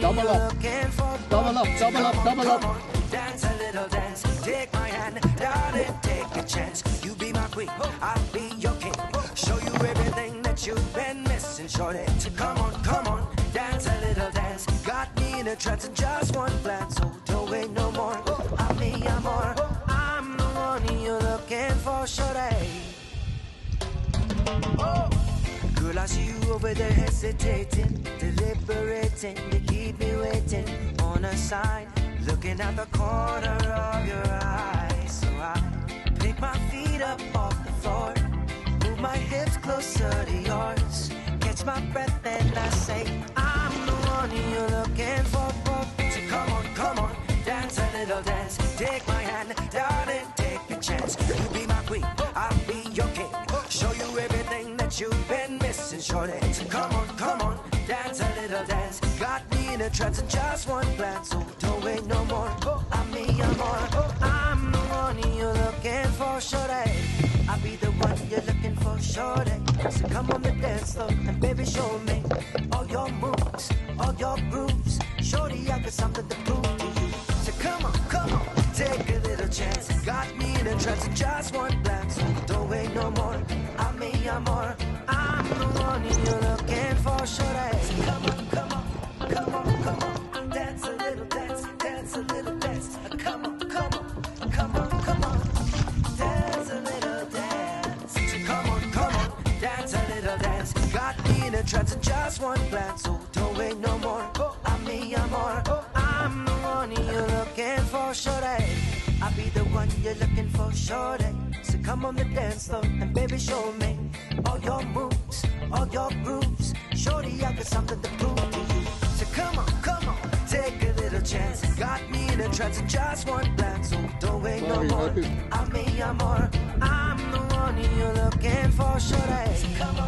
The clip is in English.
double up. Double up, double up, double up. Dance a little dance, take my hand, darling, take a chance. You be my queen, I'll be your king. Show you everything that you've been missing, shorty. Come on, come on, dance a little dance. Got me in a trance in just one glance, so don't wait no more. I'm me, more. I'm the one you're looking for, shorty. Oh. Girl, I see you over there hesitating, deliberating. You keep me waiting on a side, looking at the corner of your eye. So I pick my feet up off the floor, move my hips closer to yours, catch my breath, and I say, I'm the one you're looking for. So come on, come on, dance a little dance. Take my hand, darling, take a chance. You be my queen, I'll be your king. Show you everything that you've been So come on, come on, dance a little dance. Got me in a trance in just one glance, so don't wait no more. Oh, I'm me, I'm more. Oh, I'm the one you're looking for, shorty. I'll be the one you're looking for, shorty. So come on the dance floor and baby, show me all your moves, all your grooves. Shorty, I got something to prove to you. So come on, come on, take a little chance. Got me in a trance in just one glance, Me in just one glance, so don't wait no more. I'm me, I'm more. I'm the one you're looking for, shorty. I'll be the one you're looking for, shorty. So come on the dance floor and baby, show me all your moves, all your grooves. Shorty, I got something to prove to you. So come on, come on, take a little chance. Got me in a trance in just one glance, so don't wait no more. I'm me, I'm more. I'm the one you're looking for, shorty. So come on, come on, come on.